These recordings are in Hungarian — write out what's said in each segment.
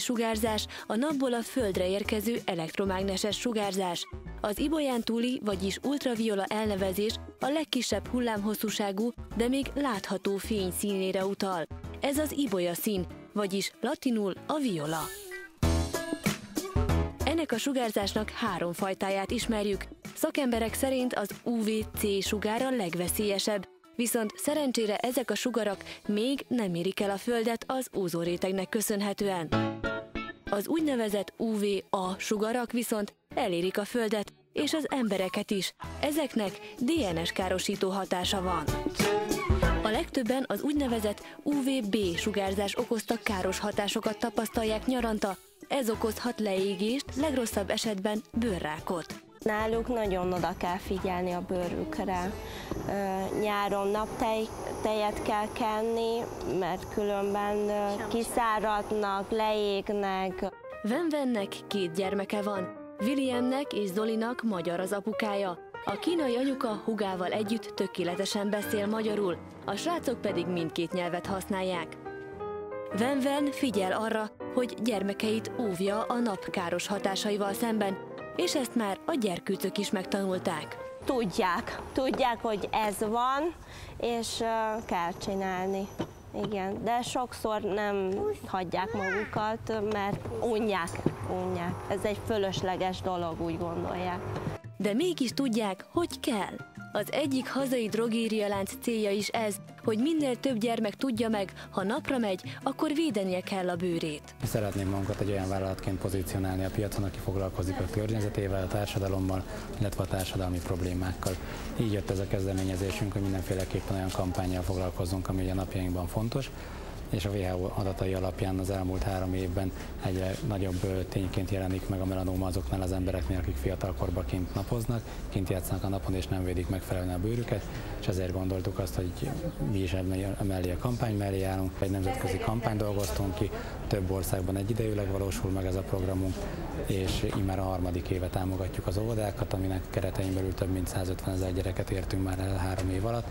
sugárzás a napból a Földre érkező elektromágneses sugárzás. Az ibolyán túli, vagyis ultraviola elnevezés a legkisebb hullámhosszúságú, de még látható fény színére utal. Ez az ibolya szín, vagyis latinul a viola. Ennek a sugárzásnak három fajtáját ismerjük. Szakemberek szerint az UVC sugár a legveszélyesebb, viszont szerencsére ezek a sugarak még nem érik el a Földet az ózórétegnek köszönhetően. Az úgynevezett UVA sugarak viszont elérik a Földet és az embereket is. Ezeknek DNS károsító hatása van. A legtöbben az úgynevezett UVB sugárzás okozta káros hatásokat tapasztalják nyaranta, ez okozhat leégést, legrosszabb esetben bőrrákot. Náluk nagyon oda kell figyelni a bőrükre. Nyáron naptejet kell kenni, mert különben kiszáradnak, leégnek. Venvennek két gyermeke van. Williamnek és Zolinak magyar az apukája. A kínai anyuka hugával együtt tökéletesen beszél magyarul, a srácok pedig mindkét nyelvet használják. Venven figyel arra, hogy gyermekeit óvja a nap káros hatásaival szemben, és ezt már a gyerkőcök is megtanulták. Tudják, tudják, hogy ez van, és uh, kell csinálni. Igen, de sokszor nem hagyják magukat, mert unják, unják. Ez egy fölösleges dolog, úgy gondolják. De mégis tudják, hogy kell. Az egyik hazai drogérialánc célja is ez, hogy minél több gyermek tudja meg, ha napra megy, akkor védenie kell a bőrét. Szeretném magunkat egy olyan vállalatként pozícionálni a piacon, aki foglalkozik a környezetével, a társadalommal, illetve a társadalmi problémákkal. Így jött ez a kezdeményezésünk, hogy mindenféleképpen olyan kampányjal foglalkozunk, ami a napjainkban fontos, és a WHO adatai alapján az elmúlt három évben egyre nagyobb tényként jelenik meg a melanóma azoknál az embereknél, akik fiatalkorban kint napoznak, kint játszanak a napon és nem védik megfelelően a bőrüket, és ezért gondoltuk azt, hogy mi is mellé a kampány mellé állunk. Egy nemzetközi kampány dolgoztunk ki, több országban egyidejűleg valósul meg ez a programunk, és immár a harmadik éve támogatjuk az óvodákat, aminek keretein belül több mint 150 ezer gyereket értünk már el három év alatt,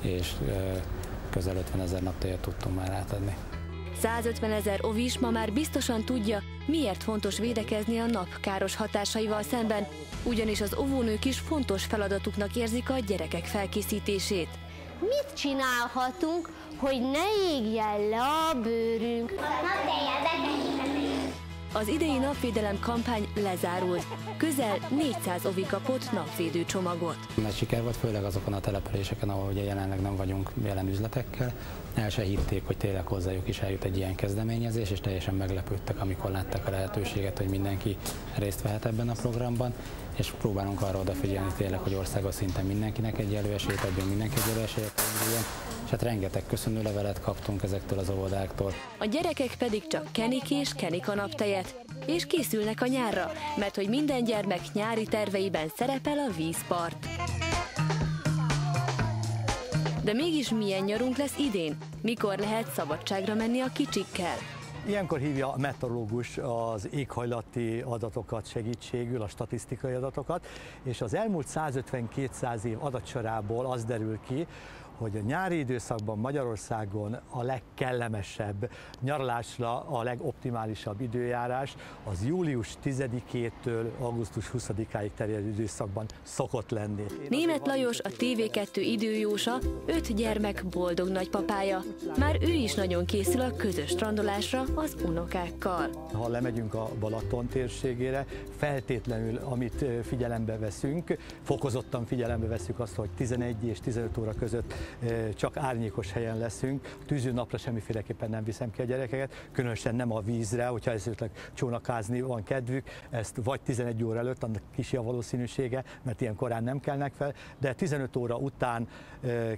és közel 50 ezer naptejet tudtunk már átadni. 150 ezer ovis ma már biztosan tudja, miért fontos védekezni a nap káros hatásaival szemben, ugyanis az óvónők is fontos feladatuknak érzik a gyerekek felkészítését. Mit csinálhatunk, hogy ne égjen le a bőrünk? Az idei napvédelem kampány lezárult. Közel 400 ovi kapott napvédő csomagot. Nagy siker volt, főleg azokon a településeken, ahol ugye jelenleg nem vagyunk jelen üzletekkel. El se hitték, hogy tényleg hozzájuk is eljut egy ilyen kezdeményezés, és teljesen meglepődtek, amikor látták a lehetőséget, hogy mindenki részt vehet ebben a programban és próbálunk arra odafigyelni tényleg, hogy országos szinten mindenkinek egy esélyt adjon, mindenki egy esélyt adjon, hát rengeteg köszönőlevelet kaptunk ezektől az óvodáktól. A gyerekek pedig csak kenik és kenik a naptejet, és készülnek a nyárra, mert hogy minden gyermek nyári terveiben szerepel a vízpart. De mégis milyen nyarunk lesz idén? Mikor lehet szabadságra menni a kicsikkel? Ilyenkor hívja a meteorológus az éghajlati adatokat segítségül, a statisztikai adatokat, és az elmúlt 150-200 év adatsorából az derül ki, hogy a nyári időszakban Magyarországon a legkellemesebb nyaralásra a legoptimálisabb időjárás az július 10-től augusztus 20-áig terjedő időszakban szokott lenni. Német Lajos a TV2 időjósa, öt gyermek boldog nagypapája. Már ő is nagyon készül a közös strandolásra az unokákkal. Ha lemegyünk a Balaton térségére, feltétlenül, amit figyelembe veszünk, fokozottan figyelembe veszük azt, hogy 11 és 15 óra között csak árnyékos helyen leszünk. Tűző napra semmiféleképpen nem viszem ki a gyerekeket, különösen nem a vízre, hogyha esetleg csónakázni van kedvük, ezt vagy 11 óra előtt, annak kis a valószínűsége, mert ilyen korán nem kelnek fel, de 15 óra után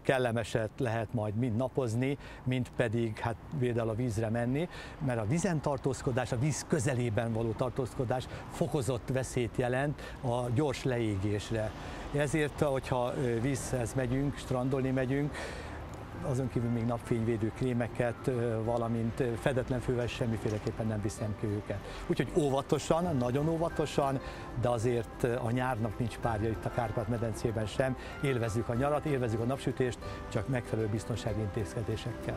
kellemeset lehet majd mind napozni, mind pedig hát például a vízre menni, mert a vízen tartózkodás, a víz közelében való tartózkodás fokozott veszélyt jelent a gyors leégésre. Ezért, hogyha vízhez megyünk, strandolni megyünk, azon kívül még napfényvédő krémeket, valamint fedetlen fővel semmiféleképpen nem viszem ki őket. Úgyhogy óvatosan, nagyon óvatosan, de azért a nyárnak nincs párja itt a Kárpát-medencében sem. Élvezzük a nyarat, élvezzük a napsütést, csak megfelelő biztonsági intézkedésekkel.